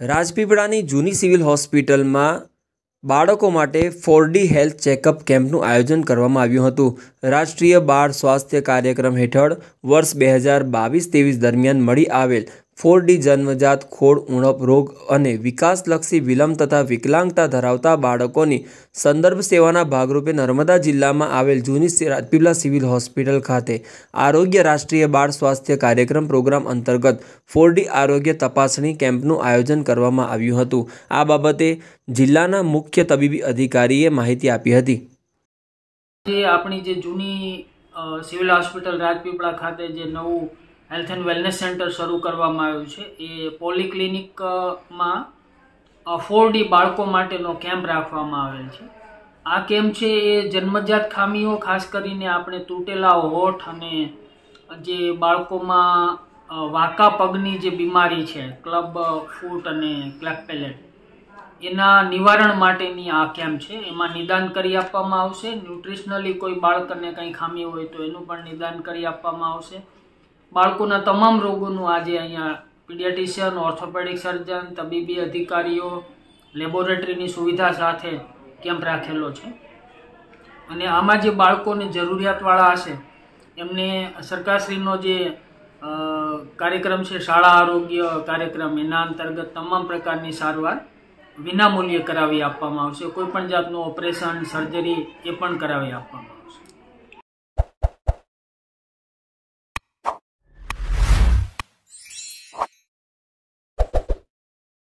રાજપીપળાની જૂની સિવિલ હોસ્પિટલમાં બાળકો માટે ફોર ડી હેલ્થ ચેકઅપ કેમ્પનું આયોજન કરવામાં આવ્યું હતું. રાષ્ટ્રીય બાળ સ્વાસ્થ્ય કાર્યક્રમ હેઠળ વર્ષ બે હજાર બાવીસ ત્રેવીસ દરમિયાન મળી આવેલ ફોર ડી જન્મજાત ખોડ, ઉણપ, રોગ અને વિકાસલક્ષી વિલંબ તથા વિકલાંગતા ધરાવતા બાળકોની સંદર્ભ સેવાના ભાગરૂપે નર્મદા જિલ્લામાં આવેલ જૂની રાજપીપલા સિવિલ હોસ્પિટલ ખાતે આરોગ્ય રાષ્ટ્રીય બાળ સ્વાસ્થ્ય કાર્યક્રમ પ્રોગ્રામ અંતર્ગત ફોર ડી આરોગ્ય તપાસણી કેમ્પનું આયોજન કરવામાં આવ્યું હતું. આ બાબતે જિલ્લાના મુખ્ય તબીબી અધિકારીએ માહિતી આપી હતી. આપણી જે જૂની સિવિલ હોસ્પિટલ રાજપીપળા ખાતે જે નવું હેલ્થ એન્ડ વેલનેસ સેન્ટર શરૂ કરવામાં આવ્યું છે. એ પોલિક્લિનિકમાં ફોર ડી બાળકો માટેનો કેમ્પ રાખવામાં આવેલ છે. આ કેમ્પ છે એ જન્મજાત ખામીઓ, ખાસ કરીને આપણે તૂટેલા હોઠ અને જે બાળકોમાં વાંકા પગની જે બીમારી છે, ક્લબ ફૂટ અને ક્લેક પેલેટ, એના નિવારણ માટેની આ કેમ્પ છે. એમાં નિદાન કરી આપવામાં આવશે. ન્યુટ્રિશનલી કોઈ બાળકને કંઈ ખામી હોય તો એનું પણ નિદાન કરી આપવામાં આવશે. બાળકોના તમામ રોગોનું આજે અહીંયા પીડિયાટિશિયન ઓર્થોપેડિક સર્જન, તબીબી અધિકારીઓ, લેબોરેટરીની સુવિધા સાથે કેમ્પ રાખેલો છે. અને આમાં જે બાળકોને જરૂરિયાતવાળા હશે, એમને સરકારશ્રીનો જે કાર્યક્રમ છે, શાળા આરોગ્ય કાર્યક્રમ, એના અંતર્ગત તમામ પ્રકારની સારવાર વિનામૂલ્યે કરાવી આપવામાં આવશે. કોઈપણ જાતનું ઓપરેશન, સર્જરી એ પણ કરાવી આપવામાં